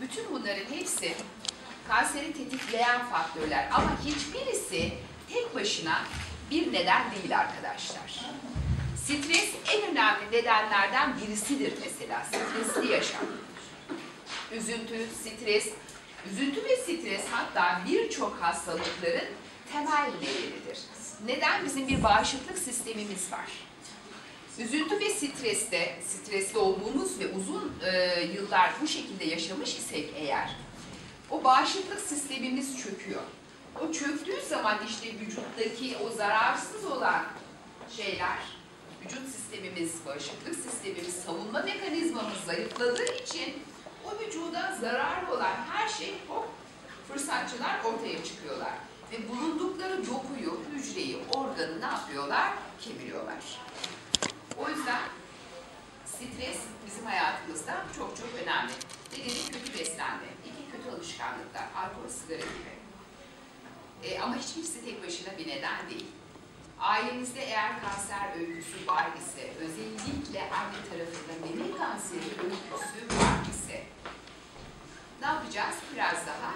Bütün bunların hepsi kanseri tetikleyen faktörler ama hiçbirisi tek başına bir neden değil arkadaşlar. Stres en önemli nedenlerden birisidir mesela. Stresli yaşam. Üzüntü, stres, üzüntü ve stres hatta birçok hastalıkların temel nedenidir. Neden? Bizim bir bağışıklık sistemimiz var. Üzüntü ve streste, stresli olduğumuz ve uzun e, yıllar bu şekilde yaşamış isek eğer, o bağışıklık sistemimiz çöküyor. O çöktüğü zaman işte vücuttaki o zararsız olan şeyler, vücut sistemimiz, bağışıklık sistemimiz, savunma mekanizmamız zayıfladığı için o vücuda zararlı olan her şey hop fırsatçılar ortaya çıkıyorlar. Ve bulundukları dokuyu, hücreyi, organı ne yapıyorlar? Kemiriyorlar. O yüzden stres bizim hayatımızda çok çok önemli. Ne dedik? Kötü beslenme, iki kötü alışkanlıklar, alkol, sigara gibi. E, ama hiçbirisi tek başına bir neden değil. Ailenizde eğer kanser öyküsü var ise, özellikle anne tarafında meme kanseri öyküsü var ise, ne yapacağız? Biraz daha.